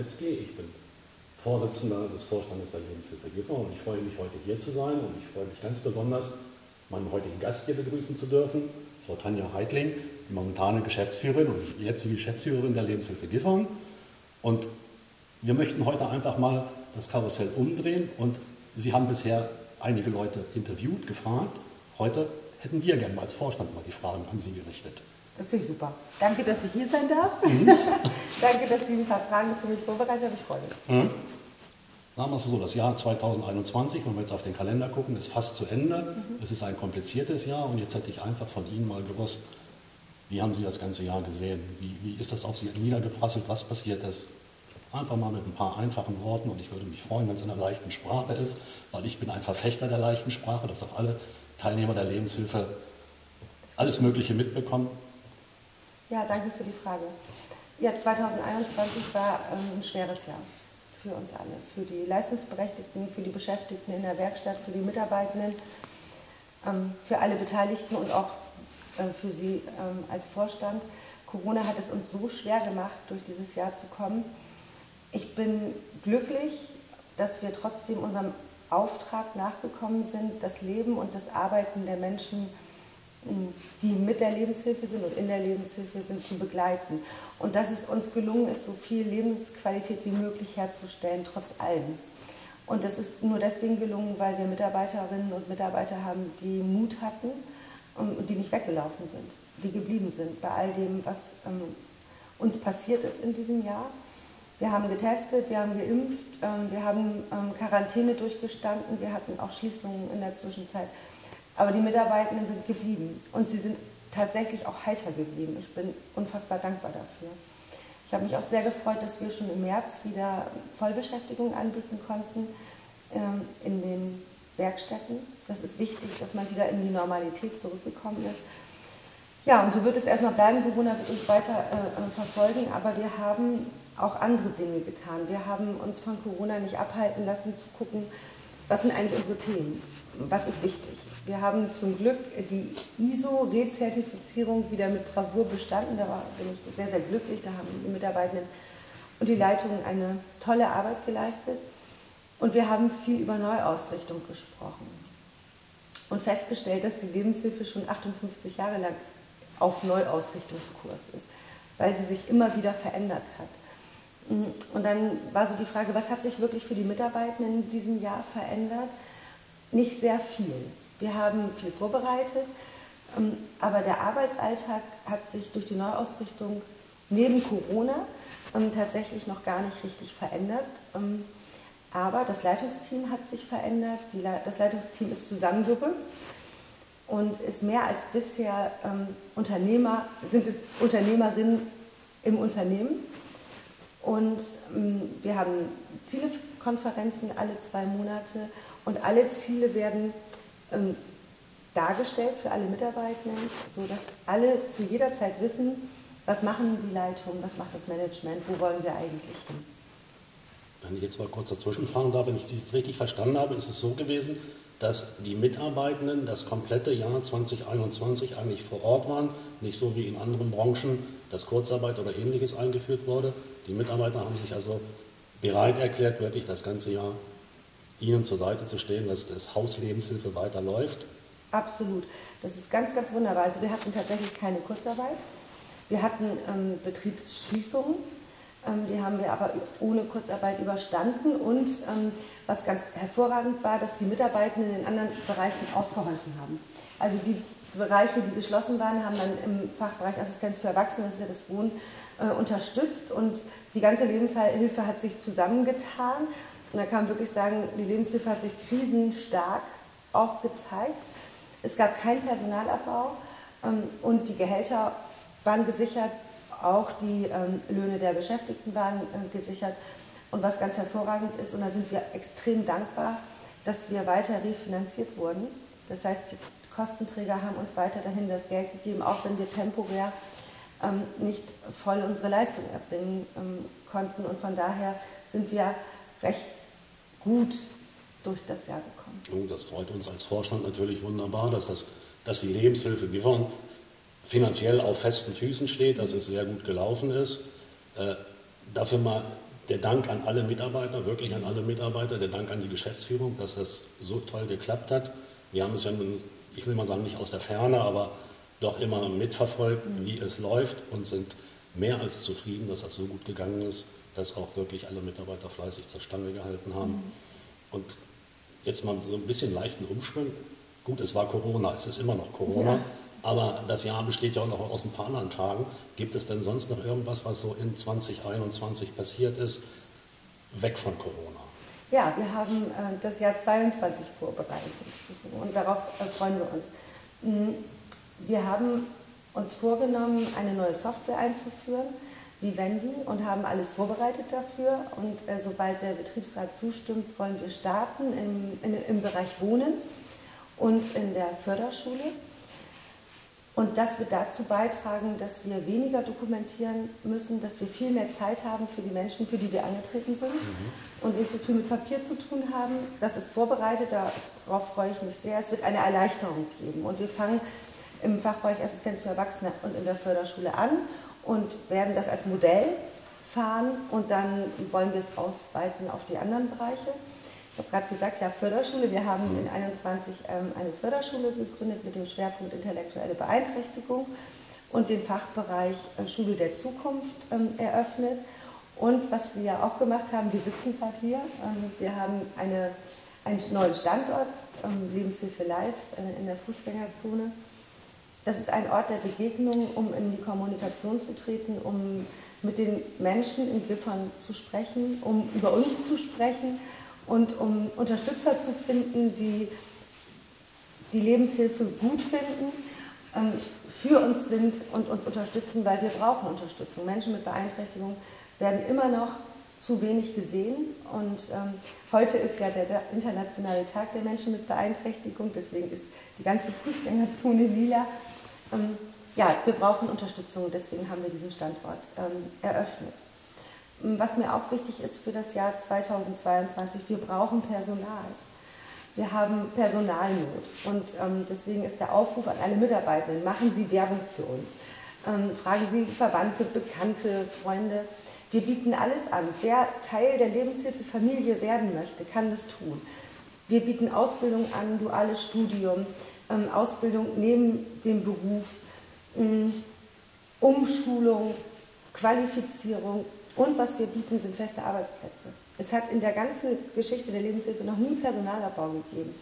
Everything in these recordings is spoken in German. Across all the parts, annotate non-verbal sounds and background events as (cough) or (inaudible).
Scharnetzky, ich bin Vorsitzender des Vorstandes der Lebenshilfe Gifhorn und ich freue mich, heute hier zu sein und ich freue mich ganz besonders, meinen heutigen Gast hier begrüßen zu dürfen, Frau Tanja Heitling, die momentane Geschäftsführerin und jetzige Geschäftsführerin der Lebenshilfe Gifhorn. Und wir möchten heute einfach mal das Karussell umdrehen und Sie haben bisher einige Leute interviewt, gefragt. Heute hätten wir gerne mal als Vorstand mal die Fragen an Sie gerichtet. Das finde ich super. Danke, dass ich hier sein darf. Mhm. (laughs) Danke, dass Sie ein paar Fragen für mich vorbereitet haben. Ich freue mich. Mhm. Sagen wir es so, das Jahr 2021, wenn wir jetzt auf den Kalender gucken, ist fast zu Ende. Mhm. Es ist ein kompliziertes Jahr und jetzt hätte ich einfach von Ihnen mal gewusst, wie haben Sie das ganze Jahr gesehen? Wie, wie ist das auf Sie niedergeprasselt? Was passiert ist? Einfach mal mit ein paar einfachen Worten und ich würde mich freuen, wenn es in einer leichten Sprache ist, weil ich bin ein Verfechter der leichten Sprache, dass auch alle Teilnehmer der Lebenshilfe alles Mögliche mitbekommen. Ja, danke für die Frage. Ja, 2021 war ähm, ein schweres Jahr für uns alle, für die Leistungsberechtigten, für die Beschäftigten in der Werkstatt, für die Mitarbeitenden, ähm, für alle Beteiligten und auch äh, für Sie ähm, als Vorstand. Corona hat es uns so schwer gemacht, durch dieses Jahr zu kommen. Ich bin glücklich, dass wir trotzdem unserem Auftrag nachgekommen sind, das Leben und das Arbeiten der Menschen zu die mit der Lebenshilfe sind und in der Lebenshilfe sind, zu begleiten. Und dass es uns gelungen ist, so viel Lebensqualität wie möglich herzustellen, trotz allem. Und das ist nur deswegen gelungen, weil wir Mitarbeiterinnen und Mitarbeiter haben, die Mut hatten und die nicht weggelaufen sind, die geblieben sind bei all dem, was ähm, uns passiert ist in diesem Jahr. Wir haben getestet, wir haben geimpft, ähm, wir haben ähm, Quarantäne durchgestanden, wir hatten auch Schließungen in der Zwischenzeit. Aber die Mitarbeitenden sind geblieben und sie sind tatsächlich auch heiter geblieben. Ich bin unfassbar dankbar dafür. Ich habe mich auch sehr gefreut, dass wir schon im März wieder Vollbeschäftigung anbieten konnten ähm, in den Werkstätten. Das ist wichtig, dass man wieder in die Normalität zurückgekommen ist. Ja, und so wird es erstmal bleiben. Corona wird uns weiter äh, verfolgen, aber wir haben auch andere Dinge getan. Wir haben uns von Corona nicht abhalten lassen zu gucken, was sind eigentlich unsere Themen, was ist wichtig. Wir haben zum Glück die ISO-Rezertifizierung wieder mit Bravour bestanden. Da bin ich sehr, sehr glücklich. Da haben die Mitarbeitenden und die Leitungen eine tolle Arbeit geleistet. Und wir haben viel über Neuausrichtung gesprochen und festgestellt, dass die Lebenshilfe schon 58 Jahre lang auf Neuausrichtungskurs ist, weil sie sich immer wieder verändert hat. Und dann war so die Frage, was hat sich wirklich für die Mitarbeitenden in diesem Jahr verändert? Nicht sehr viel. Wir haben viel vorbereitet, ähm, aber der Arbeitsalltag hat sich durch die Neuausrichtung neben Corona ähm, tatsächlich noch gar nicht richtig verändert. Ähm, aber das Leitungsteam hat sich verändert, das Leitungsteam ist zusammengerückt und ist mehr als bisher Unternehmer, sind es Unternehmerinnen im Unternehmen. Und wir haben Zielekonferenzen alle zwei Monate und alle Ziele werden ähm, dargestellt für alle Mitarbeitenden, sodass alle zu jeder Zeit wissen, was machen die Leitungen, was macht das Management, wo wollen wir eigentlich hin. Wenn ich jetzt mal kurz dazwischen fragen darf, wenn ich Sie jetzt richtig verstanden habe, ist es so gewesen, dass die Mitarbeitenden das komplette Jahr 2021 eigentlich vor Ort waren, nicht so wie in anderen Branchen, dass Kurzarbeit oder ähnliches eingeführt wurde. Die Mitarbeiter haben sich also bereit erklärt, wirklich das ganze Jahr Ihnen zur Seite zu stehen, dass das Haus Lebenshilfe weiterläuft? Absolut. Das ist ganz, ganz wunderbar. Also wir hatten tatsächlich keine Kurzarbeit. Wir hatten ähm, Betriebsschließungen. Ähm, die haben wir aber ohne Kurzarbeit überstanden. Und ähm, was ganz hervorragend war, dass die Mitarbeitenden in den anderen Bereichen ausgeholfen haben. Also die Bereiche, die geschlossen waren, haben dann im Fachbereich Assistenz für Erwachsene, das ist ja das Wohnen, äh, unterstützt. Und die ganze Lebenshilfe hat sich zusammengetan und da kann man wirklich sagen, die Lebenshilfe hat sich krisenstark auch gezeigt. Es gab keinen Personalabbau ähm, und die Gehälter waren gesichert, auch die ähm, Löhne der Beschäftigten waren äh, gesichert. Und was ganz hervorragend ist, und da sind wir extrem dankbar, dass wir weiter refinanziert wurden. Das heißt, die Kostenträger haben uns weiter dahin das Geld gegeben, auch wenn wir temporär ähm, nicht voll unsere Leistung erbringen konnten. Und von daher sind wir recht gut durch das Jahr gekommen. Oh, das freut uns als Vorstand natürlich wunderbar, dass, das, dass die Lebenshilfe Gifhorn finanziell auf festen Füßen steht, dass es sehr gut gelaufen ist. Äh, dafür mal der Dank an alle Mitarbeiter, wirklich an alle Mitarbeiter, der Dank an die Geschäftsführung, dass das so toll geklappt hat. Wir haben es ja nun, ich will mal sagen, nicht aus der Ferne, aber doch immer mitverfolgt, mhm. wie es läuft und sind mehr als zufrieden, dass das so gut gegangen ist, dass auch wirklich alle Mitarbeiter fleißig zur Stange gehalten haben. Mhm. Und jetzt mal so ein bisschen leichten Umschwung. Gut, es war Corona, es ist immer noch Corona, ja. aber das Jahr besteht ja auch noch aus ein paar anderen Tagen. Gibt es denn sonst noch irgendwas, was so in 2021 passiert ist, weg von Corona? Ja, wir haben äh, das Jahr 22 vorbereitet und darauf äh, freuen wir uns. Mhm. Wir haben uns vorgenommen, eine neue Software einzuführen, Vivendi, und haben alles vorbereitet dafür. Und äh, sobald der Betriebsrat zustimmt, wollen wir starten im, in, im Bereich Wohnen und in der Förderschule. Und das wird dazu beitragen, dass wir weniger dokumentieren müssen, dass wir viel mehr Zeit haben für die Menschen, für die wir angetreten sind mhm. und nicht so viel mit Papier zu tun haben. Das ist vorbereitet, darauf freue ich mich sehr. Es wird eine Erleichterung geben. Und wir fangen im Fachbereich Assistenz für Erwachsene und in der Förderschule an und werden das als Modell fahren und dann wollen wir es ausweiten auf die anderen Bereiche. Ich habe gerade gesagt, ja, Förderschule. Wir haben in 21 ähm, eine Förderschule gegründet mit dem Schwerpunkt intellektuelle Beeinträchtigung und den Fachbereich äh, Schule der Zukunft ähm, eröffnet. Und was wir auch gemacht haben, wir sitzen gerade hier, ähm, wir haben eine, einen neuen Standort, ähm, Lebenshilfe Live äh, in der Fußgängerzone das ist ein Ort der Begegnung, um in die Kommunikation zu treten, um mit den Menschen in Gifhorn zu sprechen, um über uns zu sprechen und um Unterstützer zu finden, die die Lebenshilfe gut finden, ähm, für uns sind und uns unterstützen, weil wir brauchen Unterstützung. Menschen mit Beeinträchtigung werden immer noch zu wenig gesehen. Und ähm, heute ist ja der, internationale Tag der Menschen mit Beeinträchtigung, deswegen ist die ganze Fußgängerzone lila. Ähm, ja, wir brauchen Unterstützung, deswegen haben wir diesen Standort ähm, eröffnet. Was mir auch wichtig ist für das Jahr 2022, wir brauchen Personal. Wir haben Personalnot und ähm, deswegen ist der Aufruf an alle Mitarbeitenden, machen Sie Werbung für uns. Ähm, fragen Sie Verwandte, Bekannte, Freunde. Wir bieten alles an. Wer Teil der Lebenshilfefamilie werden möchte, kann das tun. Wir bieten Ausbildung an, duales Studium, ähm, Ausbildung neben dem Beruf, ähm, Umschulung, Qualifizierung und was wir bieten, sind feste Arbeitsplätze. Es hat in der ganzen Geschichte der Lebenshilfe noch nie Personalabbau gegeben.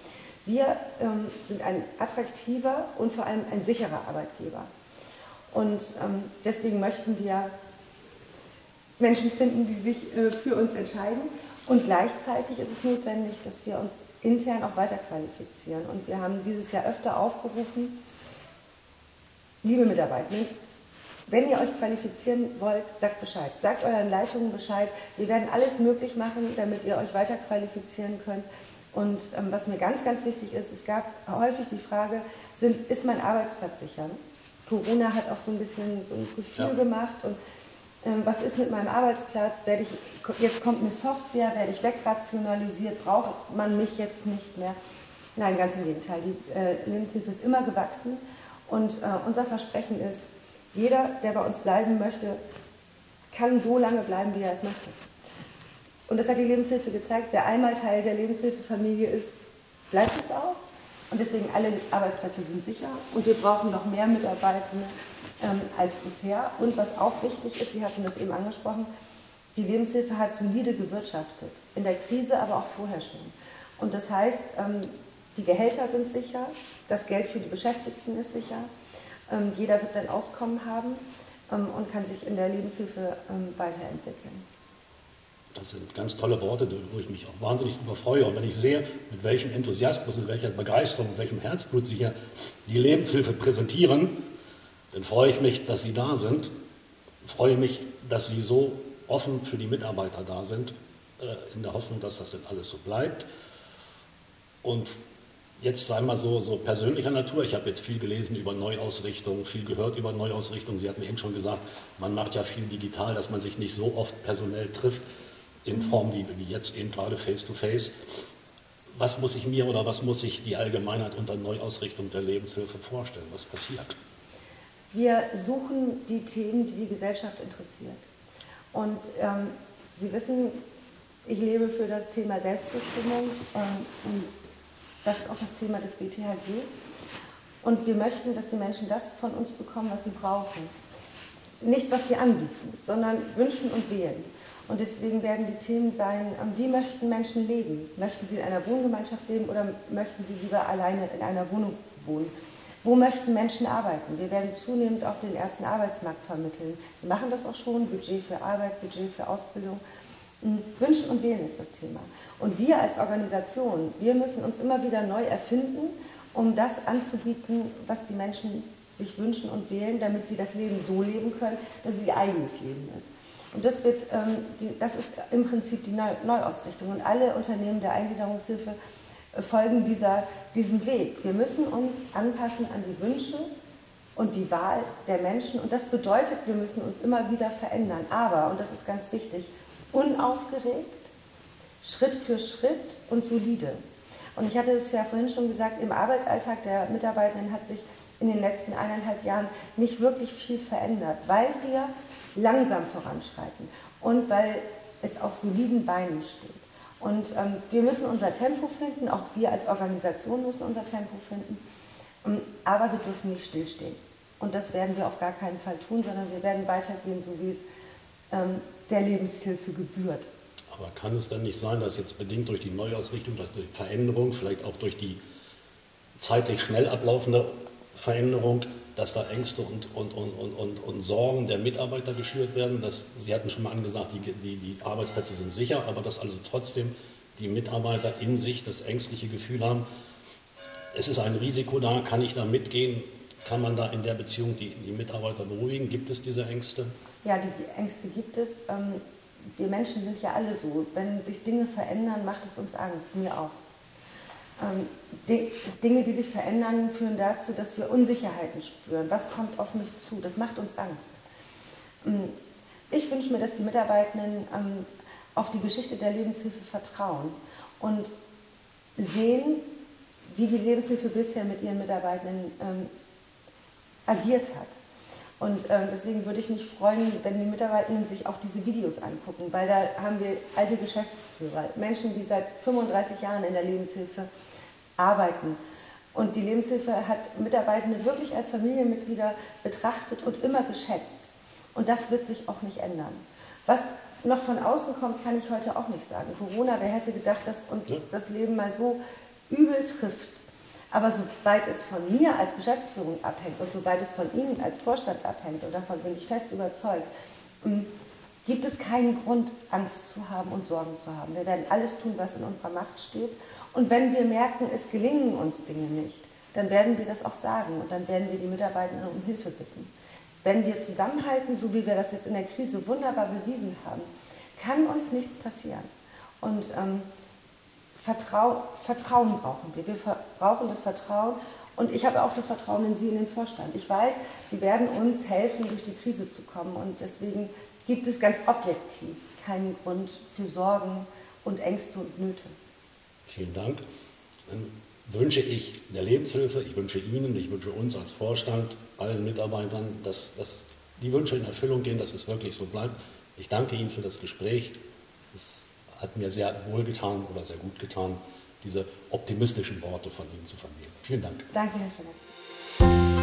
Wir ähm, sind ein attraktiver und vor allem ein sicherer Arbeitgeber. Und ähm, deswegen möchten wir Menschen finden, die sich äh, für uns entscheiden. Und gleichzeitig ist es notwendig, dass wir uns intern auch weiter qualifizieren. Und wir haben dieses Jahr öfter aufgerufen, liebe Mitarbeitenden, wenn ihr euch qualifizieren wollt, sagt Bescheid. Sagt euren Leitungen Bescheid. Wir werden alles möglich machen, damit ihr euch weiter qualifizieren könnt. Und ähm, was mir ganz, ganz wichtig ist, es gab häufig die Frage, sind, ist mein Arbeitsplatz sicher? Corona hat auch so ein bisschen so ein Gefühl ja. gemacht und ähm, was ist mit meinem Arbeitsplatz, werde ich, jetzt kommt eine Software, werde ich wegrationalisiert, braucht man mich jetzt nicht mehr. Nein, ganz im Gegenteil, die äh, Lebenshilfe ist immer gewachsen und äh, unser Versprechen ist, jeder, der bei uns bleiben möchte, kann so lange bleiben, wie er es möchte. Und das hat die Lebenshilfe gezeigt, wer einmal Teil der Lebenshilfefamilie ist, bleibt es auch. Und deswegen alle Arbeitsplätze sind sicher und wir brauchen noch mehr Mitarbeitende ähm, als bisher. Und was auch wichtig ist, Sie hatten das eben angesprochen, die Lebenshilfe hat solide gewirtschaftet, in der Krise, aber auch vorher schon. Und das heißt, ähm, die Gehälter sind sicher, das Geld für die Beschäftigten ist sicher, jeder wird sein Auskommen haben ähm, und kann sich in der Lebenshilfe ähm, weiterentwickeln. Das sind ganz tolle Worte, wo ich mich auch wahnsinnig überfreue. Und wenn ich sehe, mit welchem Enthusiasmus, mit welcher Begeisterung, mit welchem Herzblut Sie hier die Lebenshilfe präsentieren, dann freue ich mich, dass Sie da sind. Freue mich, dass Sie so offen für die Mitarbeiter da sind, äh, in der Hoffnung, dass das dann alles so bleibt. Und jetzt sei mal so, so persönlicher Natur. Ich habe jetzt viel gelesen über Neuausrichtung, viel gehört über Neuausrichtung. Sie hatten eben schon gesagt, man macht ja viel digital, dass man sich nicht so oft personell trifft, in Form wie, wie jetzt eben gerade face-to-face. Was muss ich mir oder was muss sich die Allgemeinheit unter Neuausrichtung der Lebenshilfe vorstellen? Was passiert? Wir suchen die Themen, die die Gesellschaft interessiert. Und ähm, Sie wissen, ich lebe für das Thema Selbstbestimmung ähm, das ist auch das Thema des BTHG. Und wir möchten, dass die Menschen das von uns bekommen, was sie brauchen. Nicht, was sie anbieten, sondern wünschen und wählen. Und deswegen werden die Themen sein, ähm, wie möchten Menschen leben? Möchten sie in einer Wohngemeinschaft leben oder möchten sie lieber alleine in einer Wohnung wohnen? Wo möchten Menschen arbeiten? Wir werden zunehmend auch den ersten Arbeitsmarkt vermitteln. Wir machen das auch schon, Budget für Arbeit, Budget für Ausbildung. Wünschen und wählen ist das Thema. Und wir als Organisation, wir müssen uns immer wieder neu erfinden, um das anzubieten, was die Menschen sich wünschen und wählen, damit sie das Leben so leben können, dass es ihr eigenes Leben ist. Und das, wird, ähm, das ist im Prinzip die Neu Neuausrichtung. Und alle Unternehmen der Eingliederungshilfe äh, folgen dieser, diesem Weg. Wir müssen uns anpassen an die Wünsche und die Wahl der Menschen. Und das bedeutet, wir müssen uns immer wieder verändern. Aber, und das ist ganz wichtig, unaufgeregt, Schritt für Schritt und solide. Und ich hatte es ja vorhin schon gesagt, im Arbeitsalltag der Mitarbeitenden hat sich in den letzten eineinhalb Jahren nicht wirklich viel verändert, weil wir langsam voranschreiten und weil es auf soliden Beinen steht. Und ähm, wir müssen unser Tempo finden, auch wir als Organisation müssen unser Tempo finden, ähm, aber wir dürfen nicht stillstehen. Und das werden wir auf gar keinen Fall tun, sondern wir werden weitergehen, so wie es ähm, der Lebenshilfe gebührt. Aber kann es dann nicht sein, dass jetzt bedingt durch die Neuausrichtung, durch die Veränderung, vielleicht auch durch die zeitlich schnell ablaufende Veränderung, dass da Ängste und, und, und, und, und Sorgen der Mitarbeiter geschürt werden. Dass, Sie hatten schon mal angesagt, die, die, die Arbeitsplätze sind sicher, aber dass also trotzdem die Mitarbeiter in sich das ängstliche Gefühl haben, es ist ein Risiko da, kann ich da mitgehen? Kann man da in der Beziehung die, die Mitarbeiter beruhigen? Gibt es diese Ängste? Ja, die Ängste gibt es. Ähm, wir Menschen sind ja alle so. Wenn sich Dinge verändern, macht es uns Angst, mir auch. Ähm, Dinge, die sich verändern, führen dazu, dass wir Unsicherheiten spüren. Was kommt auf mich zu? Das macht uns Angst. Ähm, ich wünsche mir, dass die Mitarbeitenden auf die Geschichte der Lebenshilfe vertrauen und sehen, wie die Lebenshilfe bisher mit ihren Mitarbeitenden agiert hat. Und äh, deswegen würde ich mich freuen, wenn die Mitarbeitenden sich auch diese Videos angucken, weil da haben wir alte Geschäftsführer, Menschen, die seit 35 Jahren in der Lebenshilfe arbeiten. Und die Lebenshilfe hat Mitarbeitende wirklich als Familienmitglieder betrachtet und immer geschätzt. Und das wird sich auch nicht ändern. Was noch von außen kommt, kann ich heute auch nicht sagen. Corona, wer hätte gedacht, dass uns das Leben mal so übel trifft aber soweit es von mir als Geschäftsführung abhängt und soweit es von Ihnen als Vorstand abhängt, und davon bin ich fest überzeugt, hm, gibt es keinen Grund, Angst zu haben und Sorgen zu haben. Wir werden alles tun, was in unserer Macht steht. Und wenn wir merken, es gelingen uns Dinge nicht, dann werden wir das auch sagen und dann werden wir die Mitarbeitenden um Hilfe bitten. Wenn wir zusammenhalten, so wie wir das jetzt in der Krise wunderbar bewiesen haben, kann uns nichts passieren. Und ähm, Vertrau Vertrauen brauchen wir. Wir brauchen das Vertrauen. Und ich habe auch das Vertrauen in Sie, in den Vorstand. Ich weiß, Sie werden uns helfen, durch die Krise zu kommen. Und deswegen gibt es ganz objektiv keinen Grund für Sorgen und Ängste und Nöte. Vielen Dank. Dann wünsche ich der Lebenshilfe, ich wünsche Ihnen, ich wünsche uns als Vorstand, allen Mitarbeitern, dass, dass die Wünsche in Erfüllung gehen, dass es wirklich so bleibt. Ich danke Ihnen für das Gespräch hat mir sehr wohl getan oder sehr gut getan, diese optimistischen Worte von Ihnen zu vernehmen. Vielen Dank. Danke, Herr Schiller.